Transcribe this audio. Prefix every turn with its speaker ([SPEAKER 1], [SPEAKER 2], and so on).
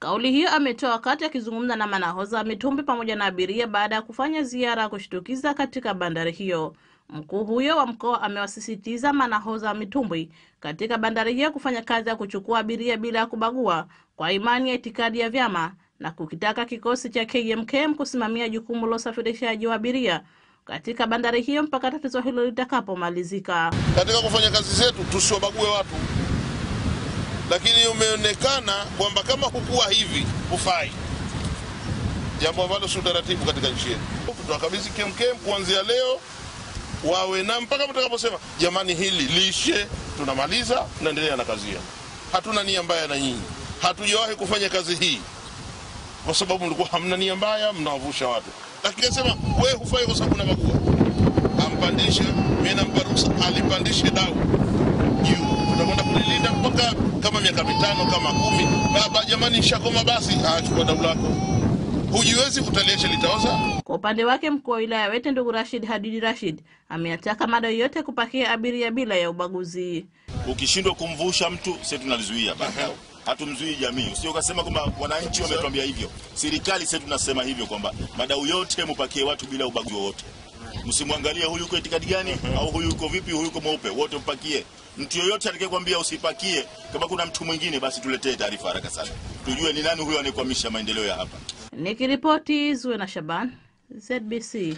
[SPEAKER 1] Kauli hiyo ametoa wakati akizungumza na manahoza wa mitumbwi pamoja na abiria baada ya kufanya ziara ya kushtukiza katika bandari hiyo. Mkuu huyo wa mkoa amewasisitiza manahoza wa mitumbwi katika bandari hiyo kufanya kazi ya kuchukua abiria bila ya kubagua kwa imani ya itikadi ya vyama na kukitaka kikosi cha KMKM kusimamia jukumu la usafirishaji wa abiria katika bandari hiyo mpaka tatizo hilo litakapomalizika.
[SPEAKER 2] Katika kufanya kazi zetu tusiwabague watu, lakini umeonekana kwamba kama hukuwa hivi hufai, jambo ambalo si utaratibu katika nchi yetu. Tutawakabidhi kemkem kuanzia leo wawe na mpaka mtakaposema jamani, hili lishe, tunamaliza, tunaendelea na kazi yetu. Hatuna nia mbaya na nyinyi, hatujawahi kufanya kazi hii kwa sababu mlikuwa hamna nia mbaya, mnawavusha watu, lakini asema wewe hufai kwa sababu unabagua. Ampandishe, mimi nampa ruhusa, alipandishe dau juu, tutakwenda kulilinda mpaka kama miaka mitano kama kumi. Baba jamani, shakoma basi, achukua dau lako, hujiwezi utaliacha litaoza.
[SPEAKER 1] Kwa upande wake mkuu wa wilaya Wete ndugu Rashid Hadidi Rashid ameataka madai yote kupakia abiria bila ya ubaguzi.
[SPEAKER 3] Ukishindwa kumvusha mtu, sisi tunalizuia basi hatumzuii jamii. Usio kasema kwamba wananchi wametuambia hivyo, serikali sisi tunasema hivyo kwamba madau yote mupakie watu bila ubaguzi wowote. Msimwangalie huyu uko itikadi gani au huyu uko vipi, huyu uko mweupe, wote mpakie. Mtu yoyote atakayekwambia usipakie, kama kuna mtu mwingine, basi tuletee taarifa haraka sana, tujue ni nani huyo anayekwamisha maendeleo ya hapa.
[SPEAKER 1] Nikiripoti Zuena Shaban, ZBC.